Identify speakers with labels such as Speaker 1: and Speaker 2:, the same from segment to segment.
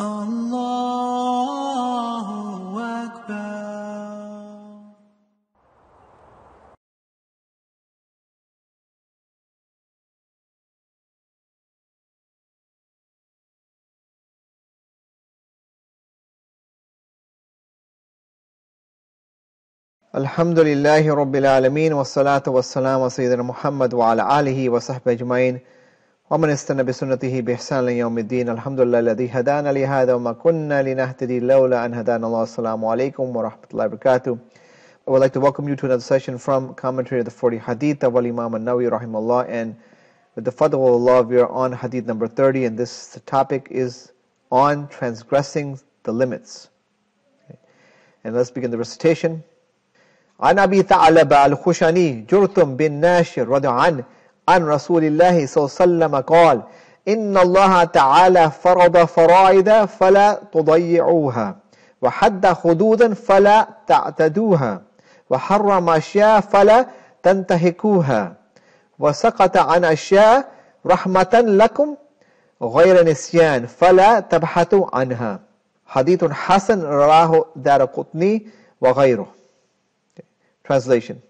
Speaker 1: الله أكبر.
Speaker 2: الحمد لله رب العالمين والصلاة والسلام على سيدنا محمد وعلى آله وصحبه أجمعين ومن استنى بسنته بإحسان ليوم الدين الحمد لله الذي هدانا لهذا وما كنا لنهتدي لولا أن هدانا الله السلام عليكم ورحمة الله وبركاته I would like to welcome you to another session from Commentary of the 40 Hadith of Imam An-Nawawi rahimahullah and with the fatwa of Allah we are on Hadith number 30 and this topic is on transgressing the limits. And let's begin the recitation. عن أبي ثعلب الخشني جرثم بن ناشر رضي عنه عن رسول الله صلى الله عليه وسلم قال إن الله تعالى فرض فرائض فلا تضيعوها وحد حدودا فلا تعتدوها وحرم أشياء فلا تنتهكوها وسقط عن أشياء رحمة لكم غير نسيان فلا تبحثوا عنها. حديث حسن رواه دار قطني وغيره. Translation.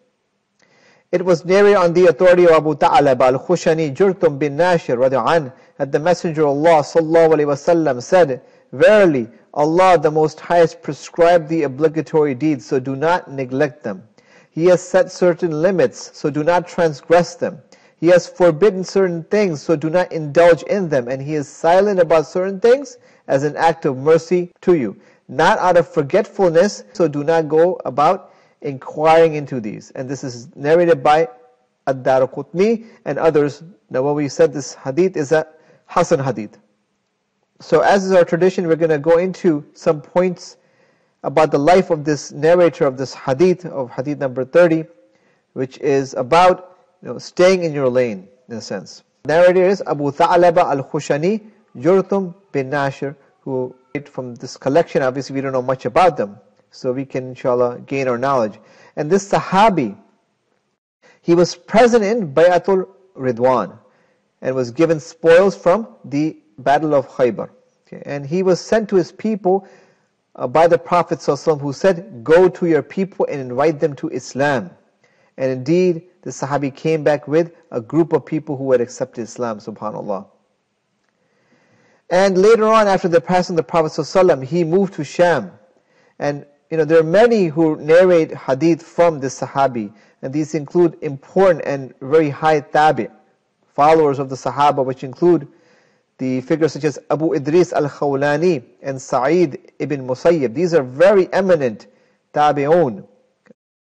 Speaker 2: It was narrated on the authority of Abu Ta'alab al-Khushani Jurtum bin Nashir radi'an that the Messenger of Allah sallallahu alayhi wasallam said, Verily, Allah the Most Highest prescribed the obligatory deeds, so do not neglect them. He has set certain limits, so do not transgress them. He has forbidden certain things, so do not indulge in them. And He is silent about certain things as an act of mercy to you. Not out of forgetfulness, so do not go about inquiring into these. And this is narrated by Ad-Darqutni and others. Now what we said this hadith is a Hasan hadith. So as is our tradition, we're going to go into some points about the life of this narrator of this hadith, of hadith number 30, which is about you know, staying in your lane, in a sense. Narrator is Abu Tha'laba al-Khushani, Jurthum bin Nashir, who from this collection, obviously we don't know much about them, so we can inshallah gain our knowledge. And this Sahabi, he was present in Bayatul Ridwan, and was given spoils from the Battle of Khaybar. Okay, and he was sent to his people uh, by the Prophet who said, Go to your people and invite them to Islam. And indeed, the Sahabi came back with a group of people who had accepted Islam, subhanAllah. And later on, after the passing of the Prophet he moved to Sham. And you know, there are many who narrate hadith from the Sahabi, and these include important and very high tabi, followers of the Sahaba, which include the figures such as Abu Idris al-Khawlani and Sa'id ibn Musayyib. These are very eminent tabi'un,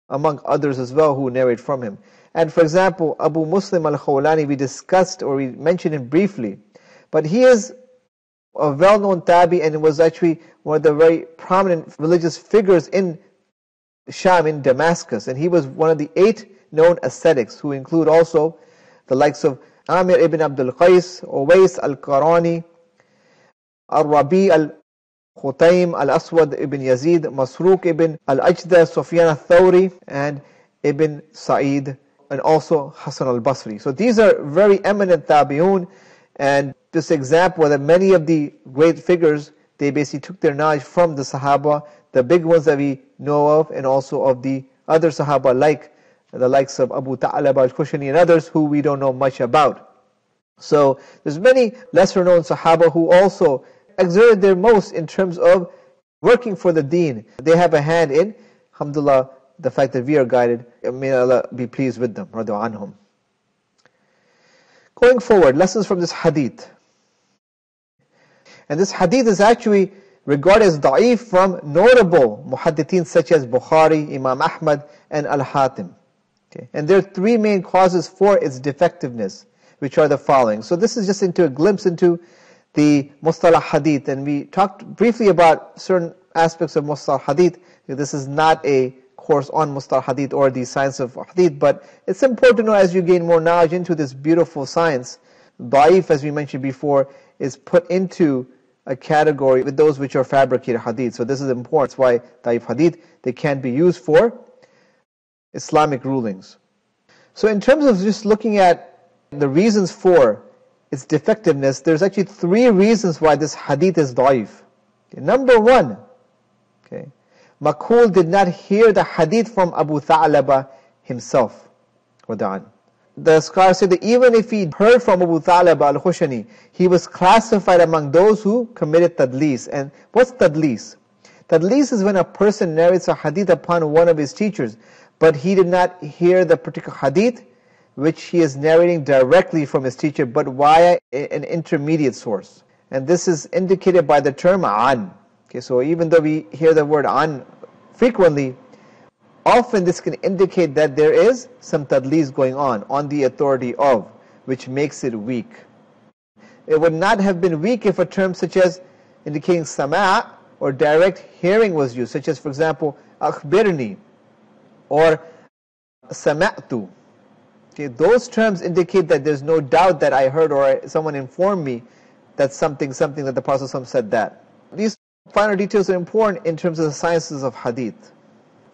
Speaker 2: among others as well who narrate from him. And for example, Abu Muslim al-Khawlani, we discussed or we mentioned him briefly, but he is a well-known tabi and was actually one of the very prominent religious figures in Sham, in Damascus. And he was one of the eight known ascetics, who include also the likes of Amir ibn Abdul Qais, Uwais al-Qarani, Al-Rabi al-Khutaym, Al-Aswad ibn Yazid, Masruq ibn Al-Ajda, Sufyan al-Thawri, and Ibn Sa'id, and also Hassan al-Basri. So these are very eminent tabi'un, and this example that many of the great figures, they basically took their knowledge from the Sahaba, the big ones that we know of, and also of the other Sahaba like the likes of Abu Ta'alab al-Khushani and others who we don't know much about. So there's many lesser known Sahaba who also exerted their most in terms of working for the deen. They have a hand in, alhamdulillah, the fact that we are guided. May Allah be pleased with them. Radu anhum. Going forward, lessons from this hadith. And this hadith is actually regarded as da'if from notable muhaddithin such as Bukhari, Imam Ahmad, and Al-Hatim. Okay. And there are three main causes for its defectiveness, which are the following. So this is just into a glimpse into the Mustalah Hadith, and we talked briefly about certain aspects of Mustalah Hadith. This is not a course on Mustalah Hadith or the science of Hadith, but it's important to know as you gain more knowledge into this beautiful science, Da'if, as we mentioned before, is put into a category with those which are fabricated hadith. So this is important. That's why Da'if Hadith, they can't be used for Islamic rulings. So in terms of just looking at the reasons for its defectiveness, there's actually three reasons why this hadith is da'if. Okay, number one, okay, Makhul did not hear the hadith from Abu Tha'laba himself. The scholar said that even if he heard from Abu Talib al-Khushani, he was classified among those who committed tadlis. And what's tadlis? Tadlis is when a person narrates a hadith upon one of his teachers, but he did not hear the particular hadith which he is narrating directly from his teacher, but via an intermediate source. And this is indicated by the term an. Okay, so even though we hear the word an frequently, often this can indicate that there is some tadlis going on, on the authority of, which makes it weak. It would not have been weak if a term such as indicating sama' or direct hearing was used, such as, for example, akhbirni or sama'tu. Okay, those terms indicate that there's no doubt that I heard or someone informed me that something, something that the Prophet said that. These finer details are important in terms of the sciences of hadith.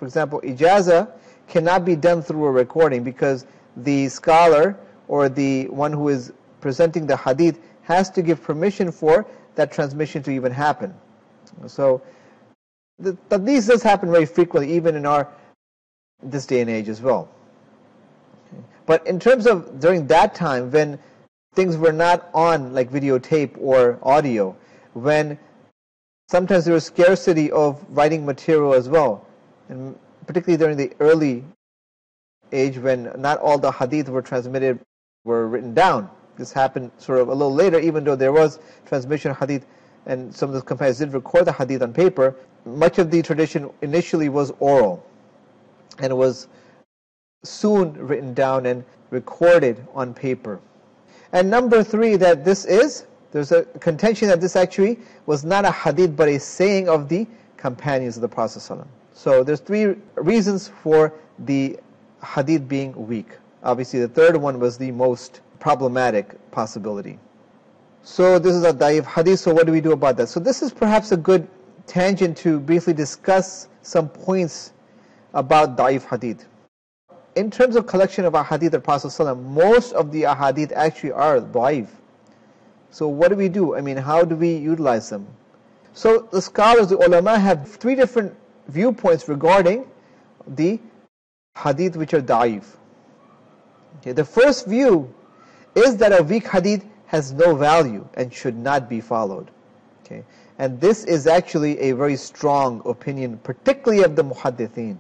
Speaker 2: For example, ijaza cannot be done through a recording because the scholar or the one who is presenting the hadith has to give permission for that transmission to even happen. So, the, these does happen very frequently, even in our this day and age as well. But in terms of during that time when things were not on like videotape or audio, when sometimes there was scarcity of writing material as well, and particularly during the early age when not all the hadith were transmitted were written down. This happened sort of a little later, even though there was transmission of hadith and some of the companions did record the hadith on paper. Much of the tradition initially was oral and it was soon written down and recorded on paper. And number three, that this is, there's a contention that this actually was not a hadith but a saying of the companions of the Prophet So there's three reasons for the hadith being weak. Obviously the third one was the most problematic possibility. So this is a da'if hadith, so what do we do about that? So this is perhaps a good tangent to briefly discuss some points about da'if hadith in terms of collection of ahadith of Prophet ﷺ, most of the ahadith actually are da'if. So what do we do? I mean, how do we utilize them? So the scholars, the ulama have three different viewpoints regarding the hadith which are da'if. Okay, the first view is that a weak hadith has no value and should not be followed. Okay, and this is actually a very strong opinion, particularly of the muhaddithin.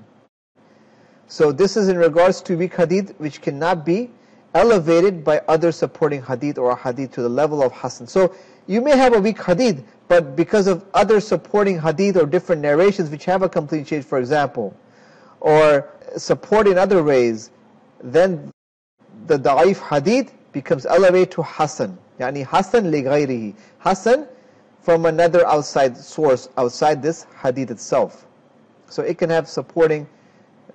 Speaker 2: So this is in regards to weak hadith which cannot be elevated by other supporting hadith or hadith to the level of hasan. So you may have a weak hadith, but because of other supporting hadith or different narrations which have a complete change, for example, or support in other ways, then the da'if hadith becomes elevated to hasan. Yani hasan li ghayrihi. Hasan from another outside source, outside this hadith itself. So it can have supporting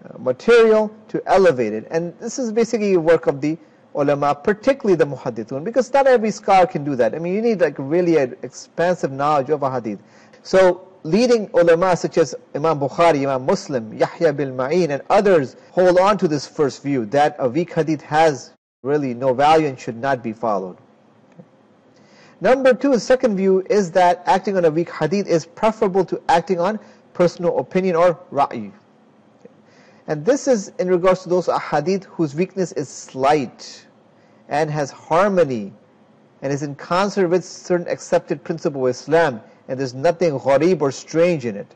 Speaker 2: uh, material to elevate it. And this is basically a work of the ulama, particularly the muhaddithun, because not every scholar can do that. I mean, you need like really an expansive knowledge of a hadith. So leading ulama such as Imam Bukhari, Imam Muslim, Yahya bin Ma'in and others hold on to this first view that a weak hadith has really no value and should not be followed. Number two, the second view is that acting on a weak hadith is preferable to acting on personal opinion or ra'i. And this is in regards to those ahadith whose weakness is slight and has harmony and is in concert with certain accepted principle of Islam and there's nothing gharib or strange in it.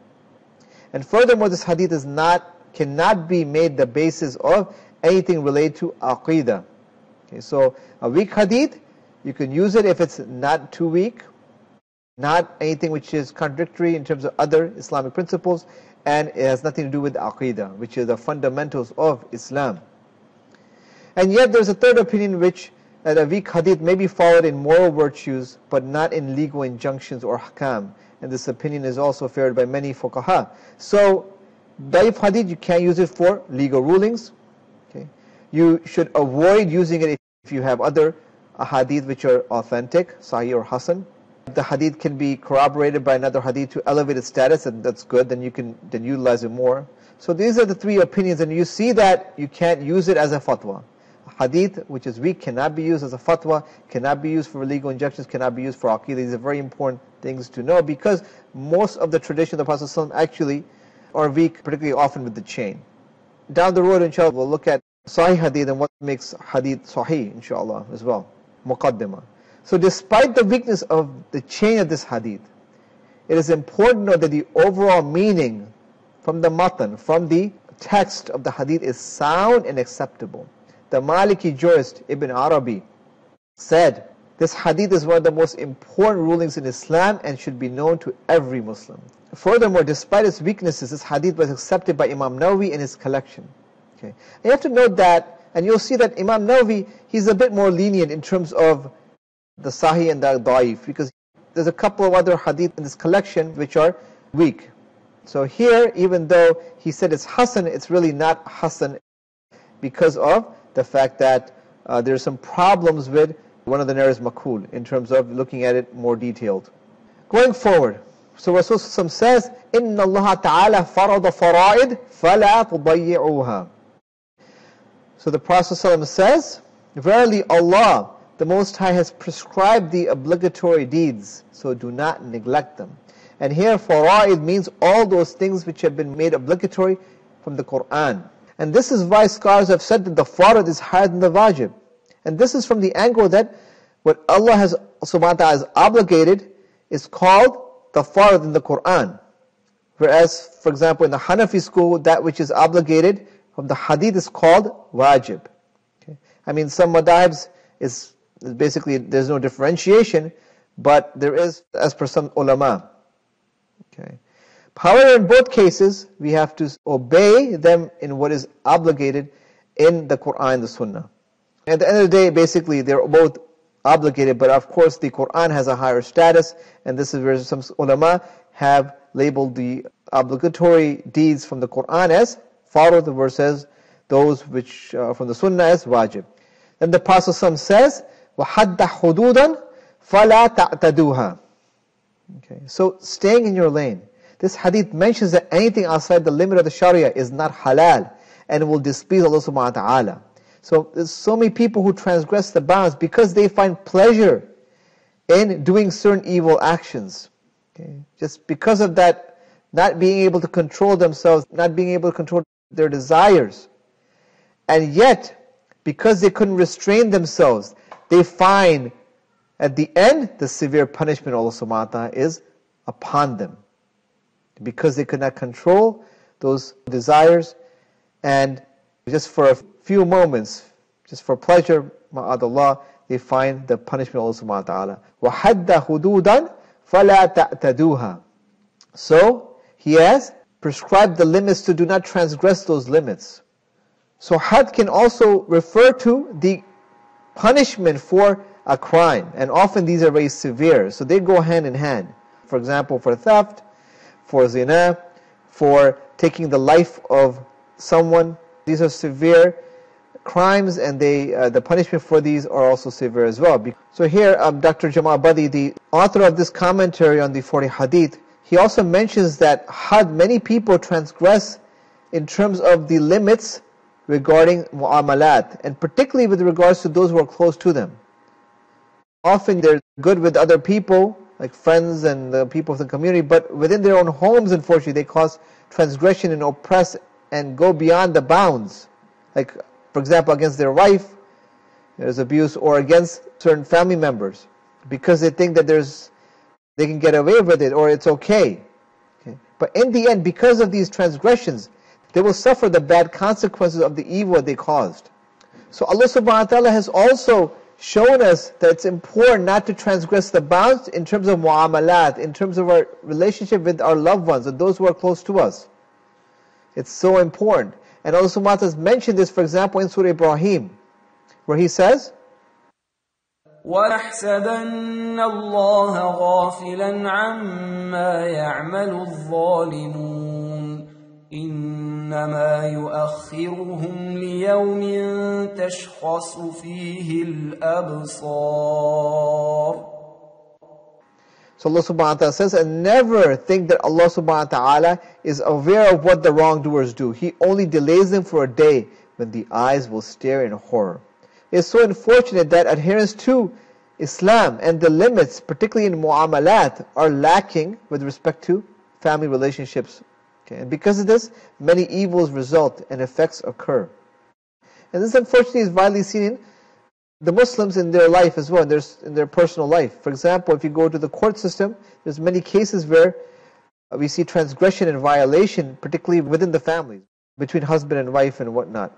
Speaker 2: And furthermore, this hadith is not, cannot be made the basis of anything related to aqidah. Okay, so a weak hadith, you can use it if it's not too weak, not anything which is contradictory in terms of other Islamic principles, and it has nothing to do with aqidah, which is the fundamentals of Islam. And yet there's a third opinion which uh, that a weak hadith may be followed in moral virtues, but not in legal injunctions or hakam. And this opinion is also favored by many fuqaha. So, daif hadith, you can't use it for legal rulings. Okay, You should avoid using it if you have other hadith which are authentic, sahih or hasan the hadith can be corroborated by another hadith to elevate its status, and that's good, then you can then utilize it more. So these are the three opinions, and you see that you can't use it as a fatwa. Hadith, which is weak, cannot be used as a fatwa, cannot be used for legal injunctions, cannot be used for aqidah. These are very important things to know because most of the tradition of the Prophet actually are weak, particularly often with the chain. Down the road, inshallah, we'll look at Sahih Hadith and what makes Hadith Sahih, inshallah, as well. Muqaddimah. So despite the weakness of the chain of this Hadith, it is important to know that the overall meaning from the matan, from the text of the Hadith is sound and acceptable. The Maliki jurist Ibn Arabi said, this hadith is one of the most important rulings in Islam and should be known to every Muslim. Furthermore, despite its weaknesses, this hadith was accepted by Imam Nawawi in his collection. Okay. You have to note that, and you'll see that Imam Nawawi, he's a bit more lenient in terms of the Sahih and the Da'if, because there's a couple of other hadith in this collection which are weak. So here, even though he said it's Hassan, it's really not Hassan because of the fact that uh, there are some problems with one of the narrows Makhul in terms of looking at it more detailed. Going forward, so Rasulullah says, إِنَّ اللَّهَ تَعَالَى al-fara'id, fala تُضَيِّعُوهَا So the Prophet says, Verily Allah, the Most High has prescribed the obligatory deeds, so do not neglect them. And here, fara'id means all those things which have been made obligatory from the Qur'an. And this is why scholars have said that the farad is higher than the wajib. And this is from the angle that what Allah has subhanahu wa ta'ala has obligated is called the farad in the Quran. Whereas, for example, in the Hanafi school, that which is obligated from the hadith is called wajib. Okay? I mean, some madhabs is, is basically, there's no differentiation, but there is, as per some ulama. Okay. However, in both cases, we have to obey them in what is obligated in the Quran and the Sunnah. At the end of the day, basically, they're both obligated, but of course the Quran has a higher status, and this is where some ulama have labeled the obligatory deeds from the Quran as farad versus those which uh, from the Sunnah as wajib. Then the Prophet says, وَحَدَّ حُدُودًا فَلَا تَعْتَدُوهَا Okay, so staying in your lane. This hadith mentions that anything outside the limit of the Sharia is not halal and will displease Allah subhanahu wa ta'ala. So there's so many people who transgress the bounds because they find pleasure in doing certain evil actions. Okay? Just because of that, not being able to control themselves, not being able to control their desires. And yet, because they couldn't restrain themselves, they find at the end the severe punishment Allah subhanahu wa ta'ala is upon them Because they could not control those desires and just for a few moments, just for pleasure, ma'adallah, they find the punishment of Allah subhanahu wa ta'ala. وَحَدَّ حُدُودًا فَلَا تَأْتَدُوهَا So, he has prescribed the limits to do not transgress those limits. So had can also refer to the punishment for a crime, and often these are very severe, so they go hand in hand. For example, for theft, for zina, for taking the life of someone, these are severe crimes and they, uh, the punishment for these are also severe as well. So here, um, Dr. Jamal Badi, the author of this commentary on the 40 hadith, he also mentions that had many people transgress in terms of the limits regarding mu'amalat, and particularly with regards to those who are close to them. Often they're good with other people, like friends and the people of the community, but within their own homes, unfortunately, they cause transgression and oppress and go beyond the bounds. Like for example, against their wife, there's abuse, or against certain family members, because they think that there's, they can get away with it, or it's okay. okay. But in the end, because of these transgressions, they will suffer the bad consequences of the evil they caused. So Allah subhanahu wa ta'ala has also shown us that it's important not to transgress the bounds in terms of mu'amalat, in terms of our relationship with our loved ones and those who are close to us. It's so important. And Allah subhanahu wa ta'ala has mentioned this, for example, in Surah Ibrahim, where He says,
Speaker 3: وَيَحْسَبَنَّ اللَّهَ غَافِلًا عَمَّا يَعْمَلُ الظَّالِمُونَ إِنَّمَا يُؤَخِّرُهُمْ لِيَوْمٍ تَشْخَصُ فِيهِ الْأَبْصَارُ
Speaker 2: so Allah subhanahu wa ta'ala says, and never think that Allah subhanahu wa ta'ala is aware of what the wrongdoers do. He only delays them for a day when the eyes will stare in horror. is so unfortunate that adherence to Islam and the limits, particularly in mu'amalat, are lacking with respect to family relationships. Okay? And because of this, many evils result and effects occur. And this unfortunately is widely seen in the Muslims in their life as well, in their, in their personal life. For example, if you go to the court system, there's many cases where we see transgression and violation, particularly within the families, between husband and wife and whatnot.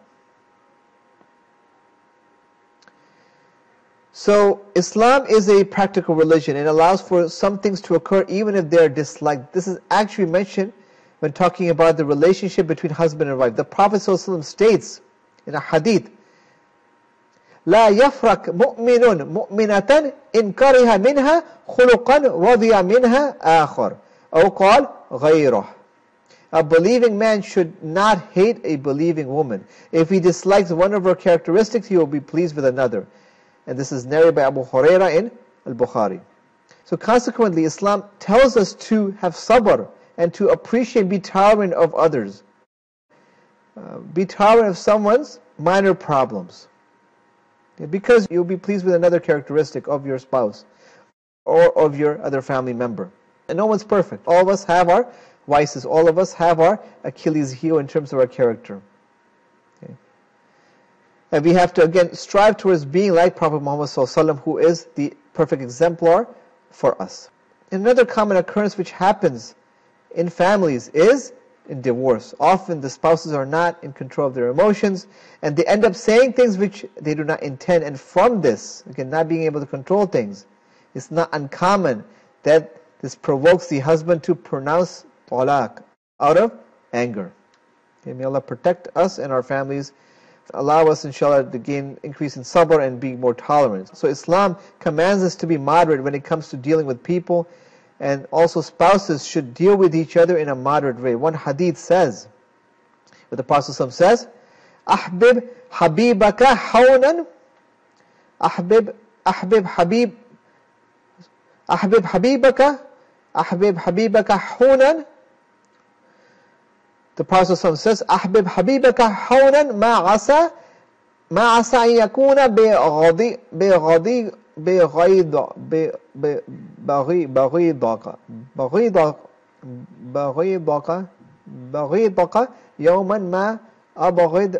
Speaker 2: So, Islam is a practical religion and allows for some things to occur even if they are disliked. This is actually mentioned when talking about the relationship between husband and wife. The Prophet ﷺ states in a hadith, لا يفرق مؤمن مؤمنة إن كره منها خلقا رضي منها آخر أو قال غيره a believing man should not hate a believing woman. If he dislikes one of her characteristics, he will be pleased with another. And this is narrated by Abu Huraira in Al-Bukhari. So consequently, Islam tells us to have sabr and to appreciate, be tolerant of others. Uh, be tolerant of someone's minor problems. Because you'll be pleased with another characteristic of your spouse or of your other family member. And no one's perfect. All of us have our vices. All of us have our Achilles heel in terms of our character. Okay. And we have to again strive towards being like Prophet Muhammad who is the perfect exemplar for us. Another common occurrence which happens in families is in divorce. Often the spouses are not in control of their emotions and they end up saying things which they do not intend. And from this, again, not being able to control things, it's not uncommon that this provokes the husband to pronounce talaq out of anger. Okay, may Allah protect us and our families. Allow us, inshallah, to gain increase in sabr and be more tolerant. So Islam commands us to be moderate when it comes to dealing with people and also spouses should deal with each other in a moderate way. One hadith says, what the Apostle says, Ahbib habibaka hawnan, Ahbib, Ahbib habib, Ahbib habibaka, Ahbib habibaka hawnan. The Apostle says, Ahbib habibaka hawnan ma asa, ma asa yakuna bi ghadi, bi ghadi بغيض بغيضك بغيضك بغيضك بغيضك يوما ما أبغض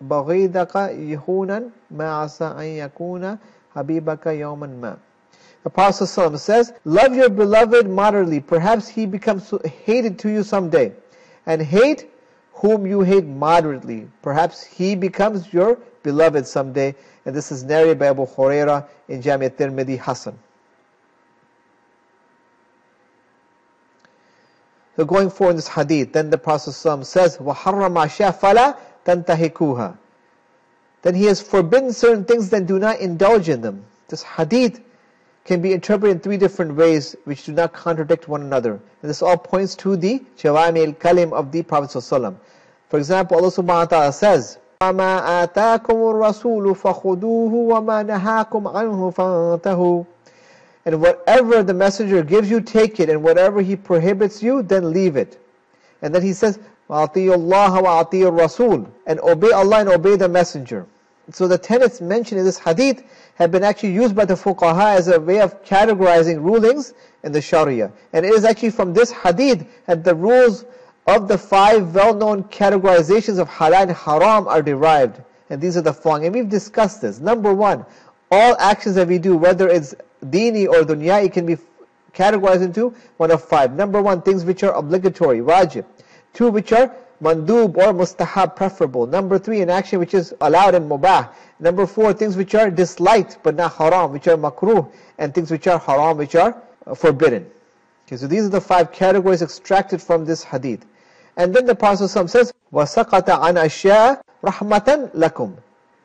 Speaker 2: بغيضك يهونا ما عسى أن يكون حبيبك يوما ما The Prophet says, Love your beloved moderately, perhaps he becomes hated to you someday. And hate whom you hate moderately, perhaps he becomes your beloved someday. And this is narrated by Abu Huraira in Jami Tirmidhi Hasan. So going forward in this hadith, then the Prophet says, وَحَرَّمَ أَشْيَاءَ فَلَا تَنْتَهِكُوهَا Then he has forbidden certain things, then do not indulge in them. This hadith can be interpreted in three different ways which do not contradict one another. And this all points to the Jawami al-Kalim of the Prophet For example, Allah subhanahu wa ta'ala says, وَمَا آتَاكُمُ الرَّسُولُ فَخُذُوهُ وَمَا نَهَاكُمْ عَنْهُ فَانْتَهُوا And whatever the messenger gives you, take it, and whatever he prohibits you, then leave it. And then he says, وَأَطِيُوا اللَّهَ وَأَطِيُوا الرَّسُولُ And obey Allah and obey the messenger. So the tenets mentioned in this hadith have been actually used by the fuqaha as a way of categorizing rulings in the Sharia. And it is actually from this hadith that the rules of the five well-known categorizations of halal and haram are derived. And these are the following. And we've discussed this. Number one, all actions that we do, whether it's dini or dunyai, can be categorized into one of five. Number one, things which are obligatory, wajib. Two, which are mandub or mustahab preferable. Number three, an action which is allowed and mubah. Number four, things which are disliked but not haram, which are makruh, and things which are haram, which are uh, forbidden. Okay, so these are the five categories extracted from this hadith. And then the Prophet says, وَسَقَطَ عَنْ أَشْيَاءَ رَحْمَةً لَكُمْ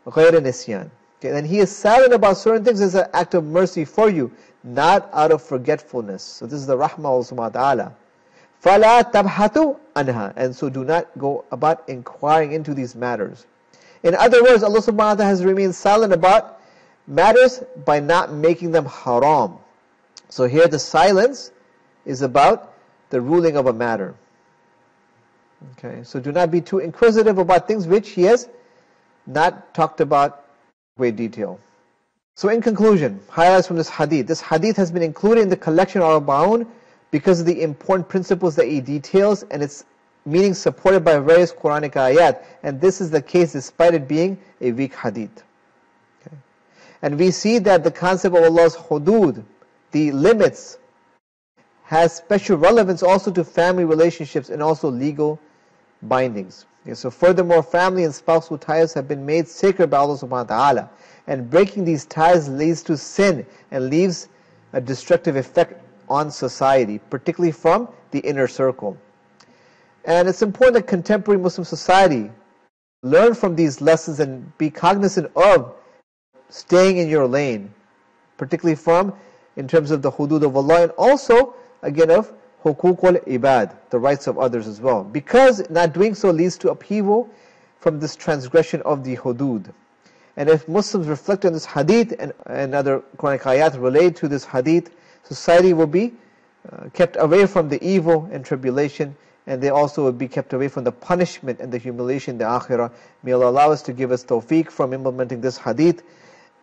Speaker 2: غَيْرَ نِسْيَانٍ Okay, and he is silent about certain things as an act of mercy for you, not out of forgetfulness. So this is the rahmah of subhanahu wa ta'ala. Fala tabhatu anha. And so do not go about inquiring into these matters. In other words, Allah subhanahu wa ta'ala has remained silent about matters by not making them haram. So here the silence is about the ruling of a matter. Okay, so do not be too inquisitive about things which he has not talked about in great detail. So in conclusion, highlights from this hadith. This hadith has been included in the collection of Arba'un because of the important principles that it details and its meaning supported by various Quranic ayat. And this is the case despite it being a weak hadith. Okay. And we see that the concept of Allah's hudud, the limits, has special relevance also to family relationships and also legal bindings. Okay, so furthermore, family and spousal ties have been made sacred by Allah subhanahu wa ta'ala. And breaking these ties leads to sin and leaves a destructive effect on society, particularly from the inner circle. And it's important that contemporary Muslim society learn from these lessons and be cognizant of staying in your lane, particularly from in terms of the hudud of Allah and also again of hukuk al ibad, the rights of others as well. Because not doing so leads to upheaval from this transgression of the hudud. And if Muslims reflect on this hadith and, and other Quranic ayat related to this hadith, society will be uh, kept away from the evil and tribulation, and they also will be kept away from the punishment and the humiliation in the akhirah. May Allah allow us to give us tawfiq from implementing this hadith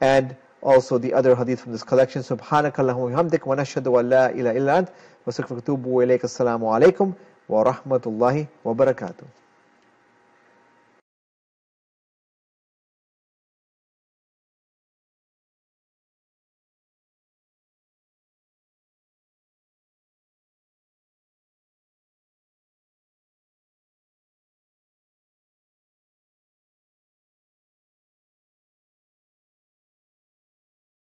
Speaker 2: and also the other hadith from this collection. سبحانك اللهم وبحمدك ونشهد أن لا إله إلا أنت وأستغفرك وأتوب إليك السلام عليكم ورحمة الله وبركاته